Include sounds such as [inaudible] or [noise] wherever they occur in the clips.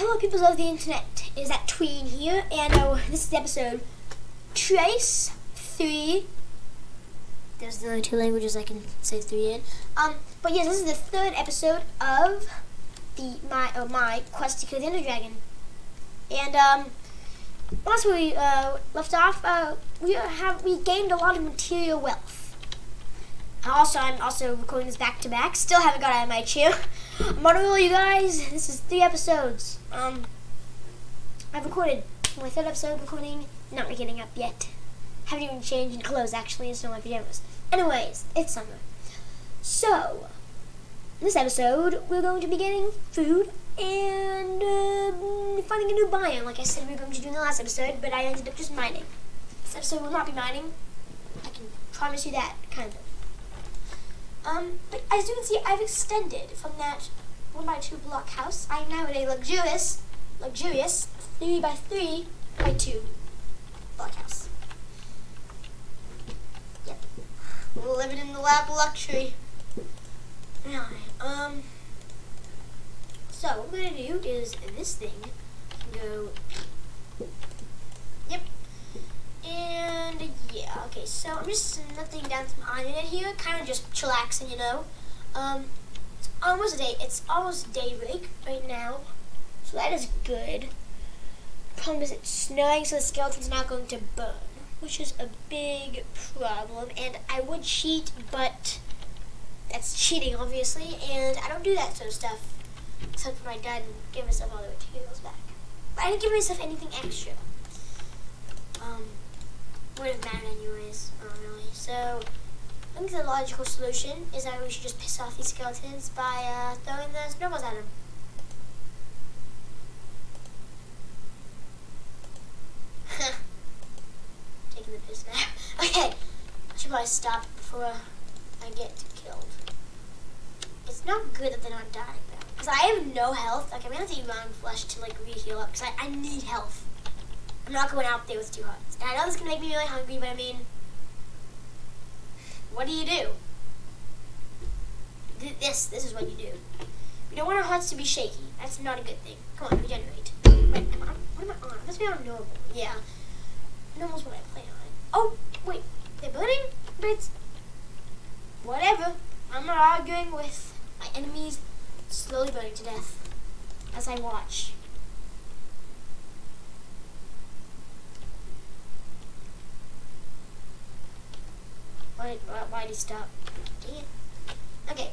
Hello, people of the internet. Is ThatTween here? And uh, this is episode Trace 3. There's the only two languages I can say 3 in. Um, but yes, this is the third episode of the my uh, my quest to kill the Ender Dragon. And um, last we uh, left off, uh, we have we gained a lot of material wealth. Also, I'm also recording this back to back. Still haven't got out of my chair. I'm on a roll, you guys. This is three episodes. Um, I've recorded my third episode recording. Not getting up yet. Haven't even changed clothes actually. It's not my pajamas. Anyways, it's summer. So, this episode we're going to be getting food and uh, finding a new biome. Like I said, we were going to do in the last episode, but I ended up just mining. This episode will not be mining. I can promise you that, kind of. Um, but as you can see, I've extended from that one by two block house. I am now in a luxurious, luxurious three by three by two block house. Yep, living in the lab luxury. Anyway, um, so what we're gonna do is this thing go. Yep, and yeah, okay, so I'm just nothing down some iron in here, kind of just chillaxing, you know. Um, it's almost day, it's almost daybreak right now, so that is good. Problem is it's snowing, so the skeleton's not going to burn, which is a big problem, and I would cheat, but that's cheating, obviously, and I don't do that sort of stuff, except when I died and give myself all the materials back. But I didn't give myself anything extra. Um, wouldn't matter anyways, really. So, I think the logical solution is that we should just piss off these skeletons by uh, throwing the snowballs at them. [laughs] Taking the piss now. [laughs] Okay, I should probably stop before I get killed. It's not good that they're not dying though. Because I have no health. Like, I'm to have to eat my own flesh to, like, re-heal up. Because I, I need health. I'm not going out there with two hearts. And I know this can make me really hungry, but I mean, what do you do? This, this is what you do. We don't want our hearts to be shaky. That's not a good thing. Come on, regenerate. Wait, am I, what am I on? That's me on normal. Yeah. Normal's what I play on. Oh, wait, they're burning? But it's, whatever. I'm not arguing with my enemies slowly burning to death as I watch. Why, why, why did he stop? Dang it. Okay.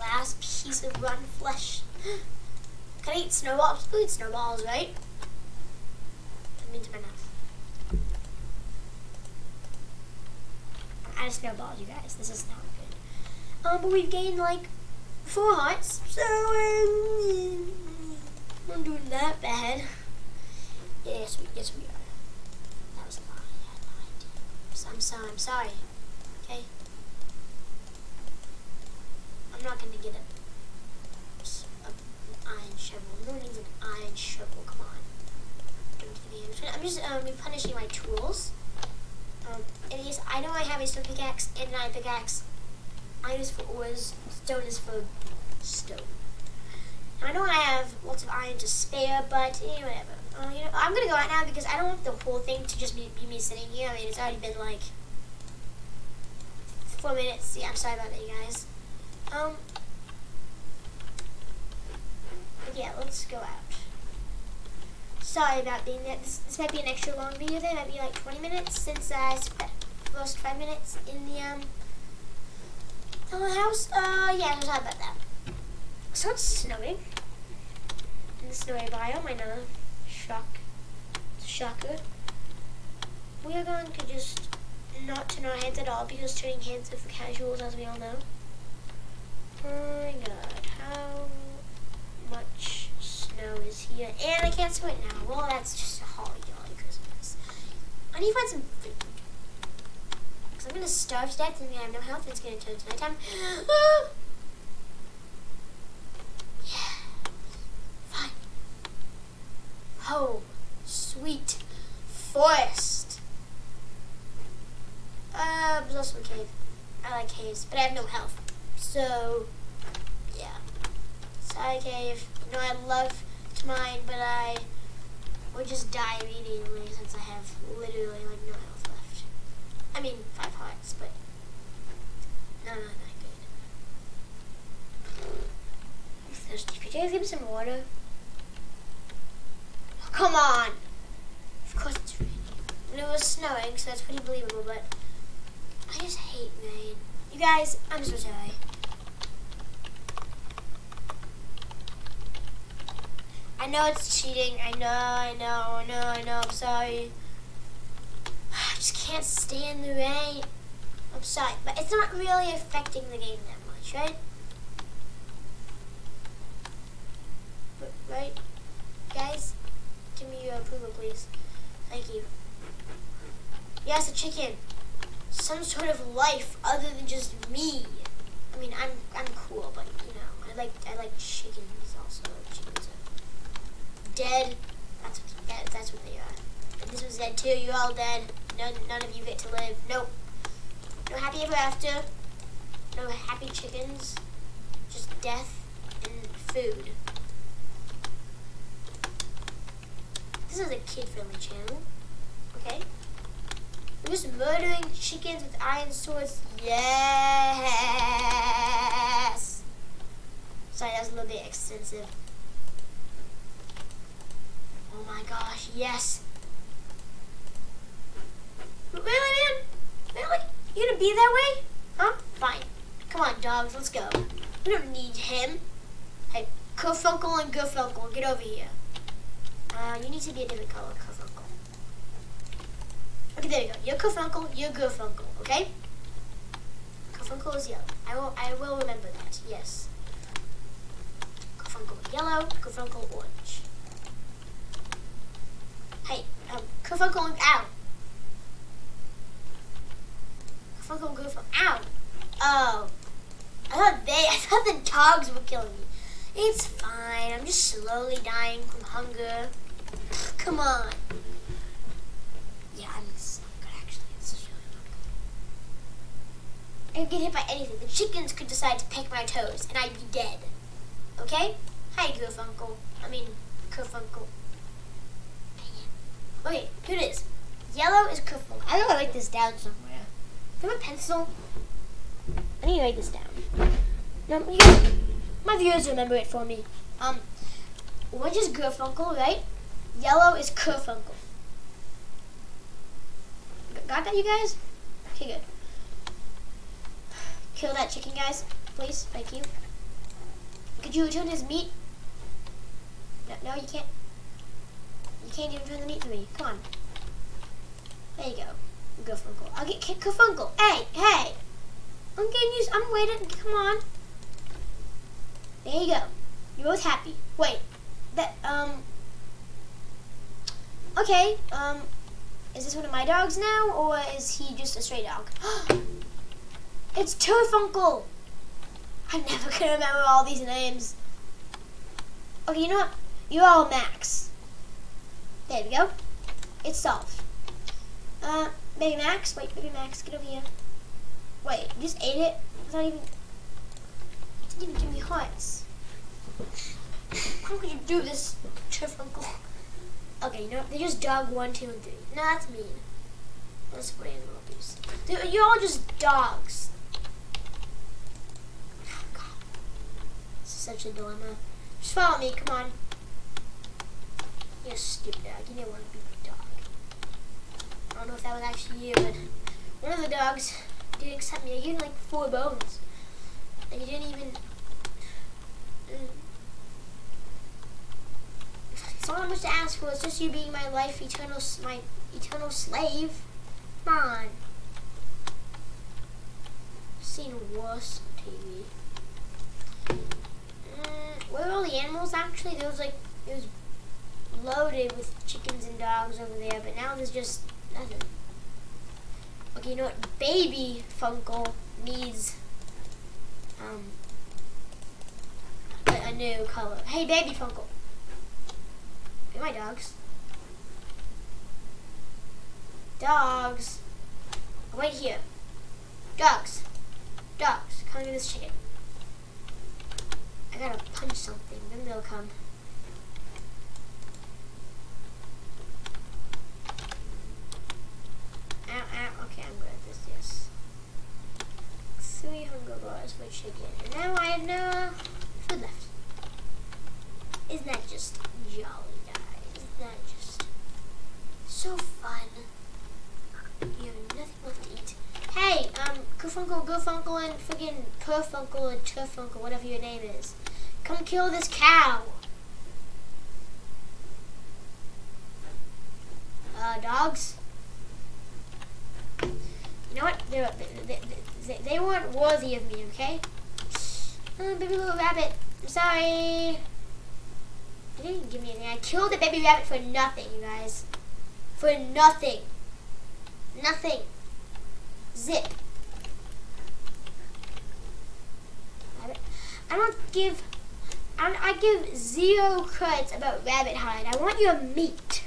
Last piece of rotten flesh. [gasps] Can I eat snowballs? People eat snowballs, right? My mouth. I'm out of snowballs, you guys. This is not good. Um, but we've gained like four hearts, so um, I'm not doing that bad. Yes, we, yes, we are. That was a lie. I had no idea. I'm sorry. I'm sorry. Okay. I'm not gonna get a, a an iron shovel. No one needs an iron shovel. Come on. I'm just um, replenishing my tools. Um, and yes, I know I have a stone pickaxe and an iron pickaxe. Iron is for ores. Stone is for stone. I know I have lots of iron to spare, but eh, whatever. Uh, you know, I'm gonna go out now because I don't want the whole thing to just be, be me sitting here. I mean, it's already been like four minutes. Yeah, I'm sorry about that, you guys. Um, yeah, let's go out. Sorry about being that. This, this might be an extra long video. There might be like 20 minutes since I spent first five minutes in the um the house. Uh, yeah, I'm sorry about that. So it's snowing in the snowy biome. I know. Shock. Shocker. We are going to just not turn our hands at all because turning hands is for casuals, as we all know. Oh my god, how much snow is here? And I can't sweat now. Well, that's just a holly jolly Christmas. I need to find some food. Because I'm going to starve to death and I have no health. and It's going to turn to nighttime. [gasps] yeah. Fine. home, sweet forest. Uh, there's also a cave. I like caves, but I have no health. So, yeah. Side cave. You know, I love to mine, but I would just die immediately since I have literally like no health left. I mean, five hearts, but no, not that good. Thirsty. Could you guys give me some water? Oh, come on! Of course it's raining. And it was snowing, so that's pretty believable, but I just hate rain. You guys, I'm so sorry. I know it's cheating. I know, I know, I know, I know. I'm sorry. I just can't stand the rain. I'm sorry, but it's not really affecting the game that much, right? But, right? Guys, give me your approval, please. Thank you. Yes, a chicken. Some sort of life other than just me. I mean, I'm I'm cool, but you know, I like I like chickens also. Chickens are dead. That's what, that, that's what they are. This one's dead too. You're all dead. None none of you get to live. Nope. No happy ever after. No happy chickens. Just death and food. This is a kid-friendly channel. Murdering chickens with iron swords. Yes. Sorry, that was a little bit extensive. Oh my gosh, yes. Really, man? Really? You gonna be that way? Huh? Fine. Come on, dogs, let's go. We don't need him. Hey, Kerfunkel and Gerfunkel, get over here. Uh, you need to be a different color. Okay, there you go. You're Kerfunkel, you're Gerfunkel, okay? Kerfunkel is yellow. I will, I will remember that, yes. Kerfunkel yellow, Kerfunkel orange. Hey, um, Kerfunkel, ow! Kerfunkel, Gerfunkel, ow! Oh. I thought they, I thought the dogs were killing me. It's fine, I'm just slowly dying from hunger. Come on. Yeah, I'm so good actually. It's really not good. I could get hit by anything. The chickens could decide to pick my toes and I'd be dead. Okay? Hi, Gerfunkel. I mean, Kerfunkel. Okay, here it is. Yellow is Kerfunkel. I gotta write this down somewhere. Do I have a pencil? I need to write this down. Guys, my viewers remember it for me. Um, orange is Gerfunkel, right? Yellow is Kerfunkel. Got that, you guys? Okay, good. Kill that chicken, guys. Please. Thank you. Could you return his meat? No, no, you can't. You can't even return the meat to me. Come on. There you go. Gerfunkel. I'll get Kerfunkel. Hey, hey. I'm getting used. I'm waiting. Come on. There you go. You're both happy. Wait. That, um. Okay, um. Is this one of my dogs now, or is he just a stray dog? [gasps] [gasps] it's Kerfunkel! I'm never gonna remember all these names. Okay, you know what? You're all Max. There we go. It's solved. Uh, baby Max. Wait, baby Max, get over here. Wait, you just ate it? It's not even. It didn't even give me hearts. How could you do this, Kerfunkel? Okay, you know what? They just dog one, two, and three. No, that's mean. That's animal abuse. You're all just dogs. Oh, God. This is such a dilemma. Just follow me, come on. You're a stupid dog. You didn't want to be a dog. I don't know if that was actually you, but one of the dogs didn't accept me. I gave him like four bones. And he didn't even... Mm. It's not much to ask for. It's just you being my life eternal, my eternal slave. Come on. I've seen worse TV. Where are all the animals? Actually, there was like it was loaded with chickens and dogs over there, but now there's just nothing. Okay, you know what? Baby Funkel needs um a, a new color. Hey, Baby Funkel. Hey, my dogs. Dogs. Wait here. Dogs. Dogs. Come get this chicken. I gotta punch something, then they'll come. Ow, ow, okay, I'm good at this, yes. Three hunger bars which again, and now I have no food left. Isn't that just jolly, guys? Isn't that just so fun? You have nothing left to eat. Hey, um, Kerfunkel, Gofunkel, and friggin' Kerfunkel and turfunkle, whatever your name is. Come kill this cow. Uh, dogs? You know what? They're, they, they, they weren't worthy of me, okay? Oh, baby little rabbit. I'm sorry. They didn't give me anything. I killed the baby rabbit for nothing, you guys. For nothing. Nothing. Zip. I don't give I, I give zero credits about rabbit hide. I want your meat.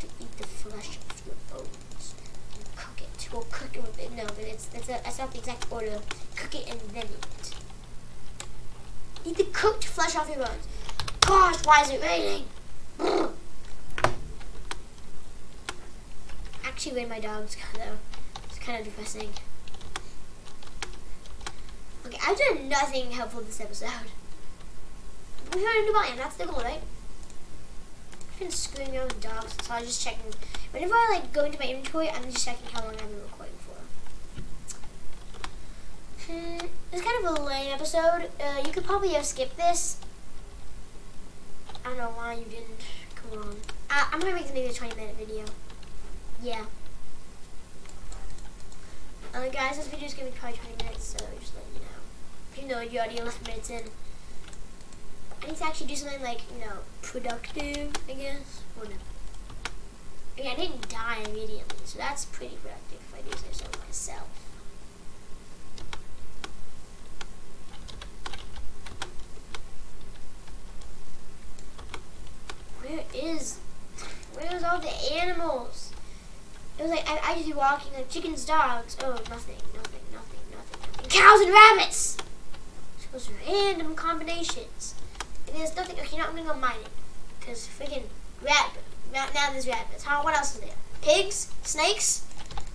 To eat the flesh of your bones and cook it. Well, cook it with it. No, but it's that's, a, not the exact order. Cook it and then eat it. Eat the cooked flesh off your bones. Gosh, why is it raining? Actually, when my dog's though, it's kind of depressing. Okay, I've done nothing helpful this episode. We found a new biome, that's the goal, right? I've been screwing around with dogs, so I was just checking. Whenever I like go into my inventory, I'm just checking how long I've been recording for. Hmm, it's kind of a lame episode. Uh, you could probably have skipped this. I don't know why you didn't. Come on. I'm gonna make this maybe a 20 minute video. Yeah. Uh, guys, this video is gonna be probably 20 minutes, so just let you know you know, you're already 11 minutes. I need to actually do something like, you know, productive, I guess. Or no. I I didn't die immediately, so that's pretty productive if I do say so myself. Where is, where's all the animals? It was like, I, I just be walking like chickens, dogs. Oh, nothing, nothing, nothing, nothing, nothing. Cows and rabbits! Those random combinations. And there's nothing, okay, now I'm gonna go mine it. Because freaking rabbit. Now, there's rabbits. Huh? What else is there? Pigs? Snakes?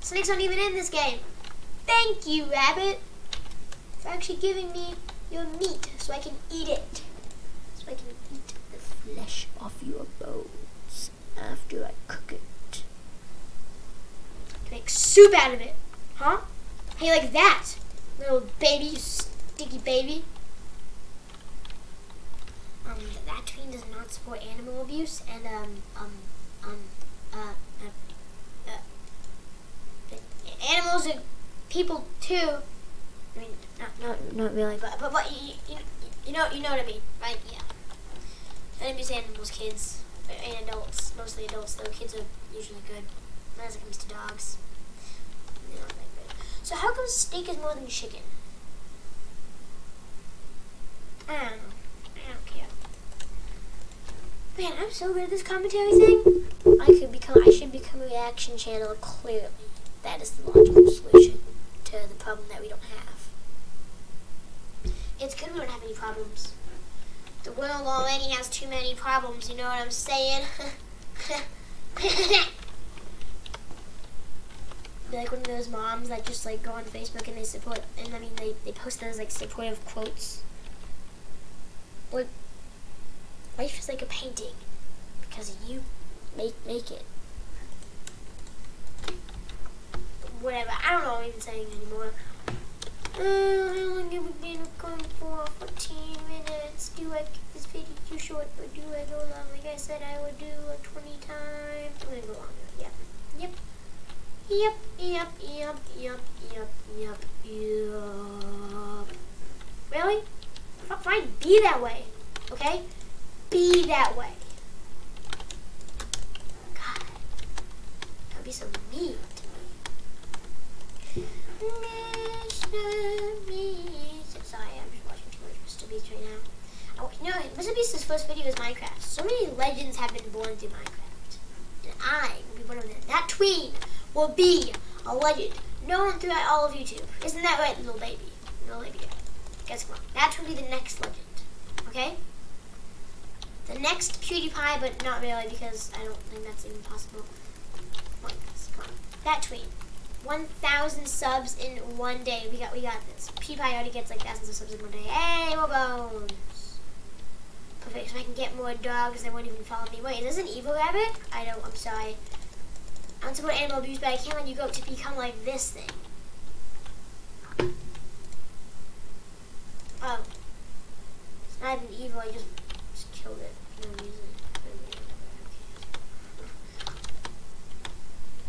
Snakes aren't even in this game. Thank you, rabbit, for actually giving me your meat so I can eat it. So I can eat the flesh off your bones after I cook it. Make soup out of it. Huh? How you like that, little baby, Sticky baby. Um, ThatTween does not support animal abuse, and um, um, um, uh, uh, uh, animals are people too. I mean, not, not, not really, but, but, but you, you, you know, you know what I mean, right? Yeah. I abuse animals, kids, and adults, mostly adults. Though kids are usually good, as it comes to dogs. So how come steak is more than chicken? I don't know. I don't care. Man, I'm so good at this commentary thing. I could become. I should become a reaction channel. Clearly, that is the logical solution to the problem that we don't have. It's good we don't have any problems. The world already has too many problems. You know what I'm saying? [laughs] Like one of those moms that just like go on Facebook and they support, and I mean they they post those like supportive quotes what life is like a painting because you make make it. Whatever. I don't know what I'm even saying anymore. Uh, I only have we been recording for 14 minutes. Do I keep this video too short or do I go long? Like I said, I would do a 20 times. I'm gonna go longer. Yeah. Yep. Yep, yep, yep, yep, yep, yep, yep. Really? Fine, be that way. Okay? Be that way. God. Don't be so mean to me. Mr. Beast. Sorry, I'm just watching too much Mr. Beast right now. Know, Mr. Beast's first video is Minecraft. So many legends have been born through Minecraft. And I will be one of them. ThatTween will be a legend known throughout all of YouTube. Isn't that right, little baby? Little baby. Guess what? That will be the next legend. Okay? The next PewDiePie, but not really because I don't think that's even possible. ThatTween 1,000 subs in one day. We got we got this. PewDiePie already gets like thousands of subs in one day. Hey, more bones. Perfect. So I can get more dogs that won't even follow me. Wait, is this an evil rabbit? I don't. I'm sorry. I to put animal abuse, but I can't let you go to become like this thing. Oh. It's not even evil. I just just killed it. for no reason. [laughs]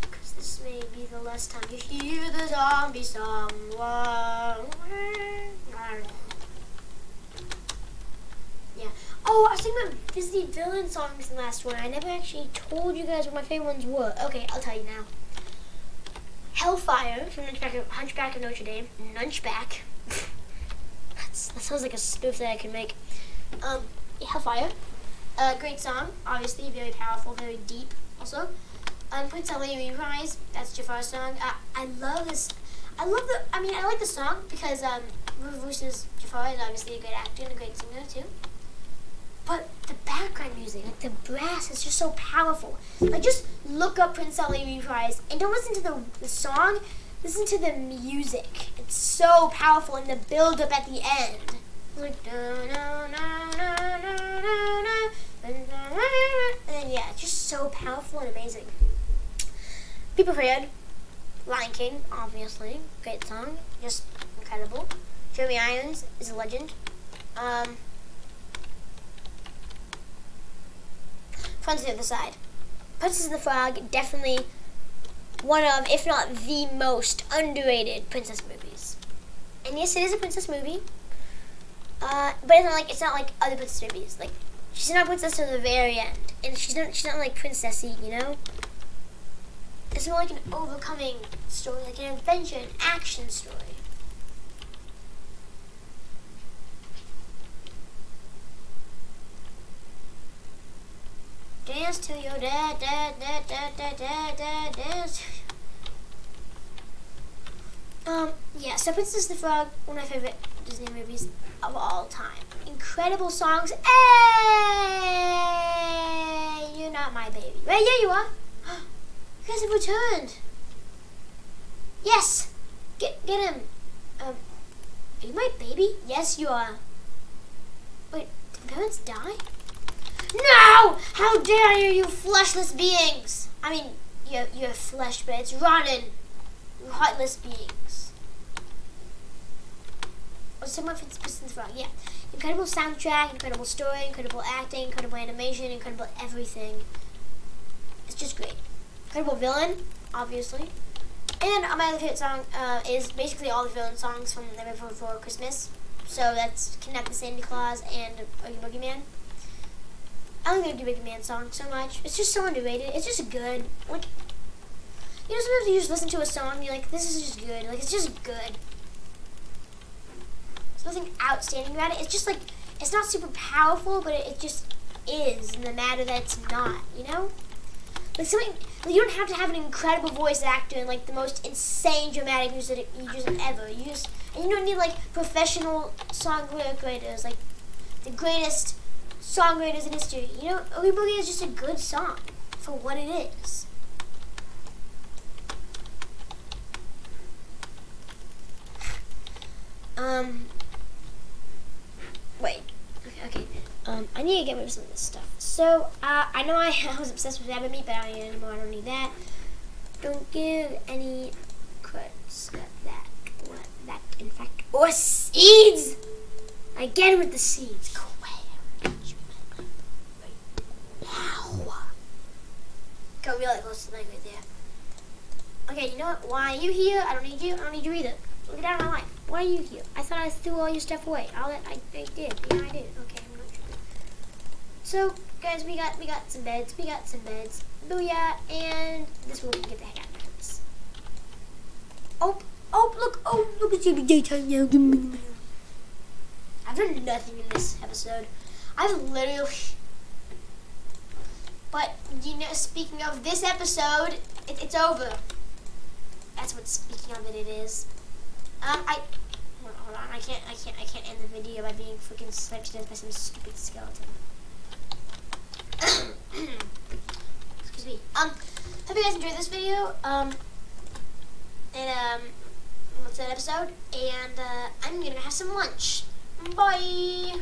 Because this may be the last time you hear the zombie song. [laughs] Yeah. Oh, I was about Disney villain songs in the last one. I never actually told you guys what my favorite ones were. Okay, I'll tell you now. Hellfire from Hunchback of, Hunchback of Notre Dame. Nunchback. [laughs] That sounds like a spoof that I can make. Um, Hellfire. Uh, great song, obviously, very powerful, very deep also. Um, Prince Ali Reprise, that's Jafar's song. Uh, I love this, I love the, I mean, I like the song because um, Rufus Jafar is obviously a great actor and a great singer too. But the background music, like the brass, is just so powerful. Like, just look up Prince Ali Reprise and don't listen to the, the song, listen to the music. It's so powerful and the build up at the end. Like, and yeah, it's just so powerful and amazing. Be prepared. Lion King, obviously. Great song. Just incredible. Jeremy Irons is a legend. Um, Friends the other side. Princess and the Frog, definitely one of, if not the most underrated princess movies. And yes, it is a princess movie. Uh, but it's not like it's not like other princess movies. Like she's not a princess to the very end, and she's not she's not like princessy, you know. It's more like an overcoming story, like an adventure, an action story. Dance to your dad, dad, dad, dad, dad, dad, dad, dance. Um, yeah, so Princess the Frog, one of my favorite Disney movies of all time. Incredible songs. Hey, you're not my baby. Right, yeah, you are. [gasps] You guys have returned. Yes, get get him. Um, are you my baby? Yes, you are. Wait, did parents die? No! How dare you, you fleshless beings! I mean, you're, you're flesh, but it's rotten. You heartless beings. Oh, someone from Pistons Rock, yeah. Incredible soundtrack, incredible story, incredible acting, incredible animation, incredible everything. It's just great. Incredible villain, obviously. And my other favorite song uh, is basically all the villain songs from Nightmare Before Christmas. So that's Kidnap the Santa Claus and Oogie Boogie Man. I don't like the Big Man song so much. It's just so underrated. It's just good. Like, you know, sometimes you just listen to a song and you're like, this is just good. Like, it's just good. Nothing outstanding about it. It's just like, it's not super powerful, but it, it just is in the matter that it's not, you know? Like, something, like, you don't have to have an incredible voice actor and, like, the most insane dramatic music just ever. You just, and you don't need, like, professional songwriters, like, the greatest songwriters in history. You know, Boogie is just a good song for what it is. [sighs] Um, wait. Okay, okay. Um, I need to get rid of some of this stuff. So, uh, I know I, [laughs] I was obsessed with rabbit meat, but I don't need anymore. I don't need that. Don't give any cuts that, that, what, that, in fact, or seeds! Again with the seeds. Go away. Cool. Go really close to the right there. Okay, you know what? Why are you here? I don't need you. I don't need you either. Get out of my life. Why are you here? I thought I threw all your stuff away. All that I, I did. Yeah, I did. Okay, I'm not sure. So, guys, we got we got some beds. We got some beds. Booyah! And this will get the heck out of this. Oh, oh, look! Oh, look! Gonna be daytime now. I've done nothing in this episode. I've literally but you know, speaking of this episode, it, it's over. That's what speaking of it, it is. Um, I hold on. I can't, I can't, I can't end the video by being freaking sniped to death by some stupid skeleton. [coughs] Excuse me. Um, hope you guys enjoyed this video. Um, and um, what's that episode? And uh, I'm gonna have some lunch. Bye.